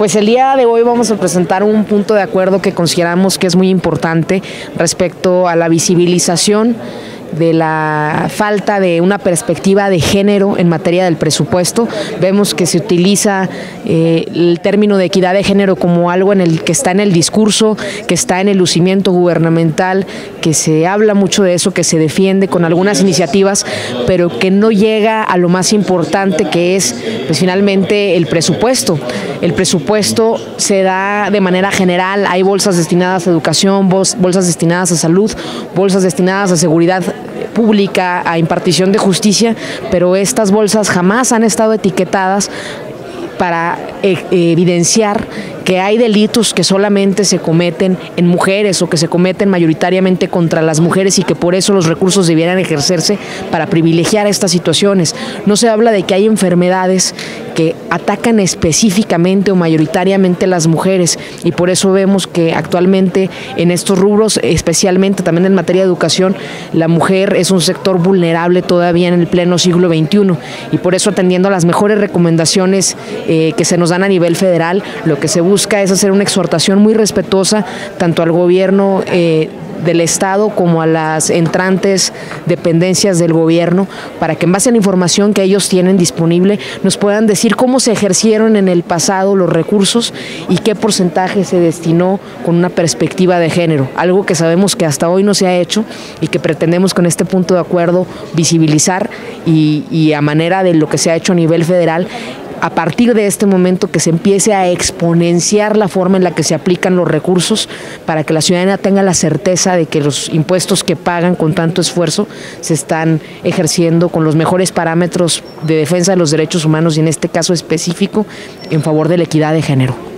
Pues el día de hoy vamos a presentar un punto de acuerdo que consideramos que es muy importante respecto a la visibilización de la falta de una perspectiva de género en materia del presupuesto. Vemos que se utiliza eh, el término de equidad de género como algo en el que está en el discurso, que está en el lucimiento gubernamental, que se habla mucho de eso, que se defiende con algunas iniciativas, pero que no llega a lo más importante que es pues finalmente el presupuesto. El presupuesto se da de manera general, hay bolsas destinadas a educación, bolsas destinadas a salud, bolsas destinadas a seguridad pública, a impartición de justicia, pero estas bolsas jamás han estado etiquetadas para eh, evidenciar que hay delitos que solamente se cometen en mujeres o que se cometen mayoritariamente contra las mujeres y que por eso los recursos debieran ejercerse para privilegiar estas situaciones. No se habla de que hay enfermedades que atacan específicamente o mayoritariamente las mujeres. Y por eso vemos que actualmente en estos rubros, especialmente también en materia de educación, la mujer es un sector vulnerable todavía en el pleno siglo XXI y por eso atendiendo a las mejores recomendaciones eh, que se nos dan a nivel federal, lo que se busca es hacer una exhortación muy respetuosa tanto al gobierno eh, del Estado como a las entrantes dependencias del gobierno para que en base a la información que ellos tienen disponible nos puedan decir cómo se ejercieron en el pasado los recursos y qué porcentaje se destinó con una perspectiva de género, algo que sabemos que hasta hoy no se ha hecho y que pretendemos con este punto de acuerdo visibilizar y, a manera de lo que se ha hecho a nivel federal a partir de este momento que se empiece a exponenciar la forma en la que se aplican los recursos para que la ciudadanía tenga la certeza de que los impuestos que pagan con tanto esfuerzo se están ejerciendo con los mejores parámetros de defensa de los derechos humanos y en este caso específico en favor de la equidad de género.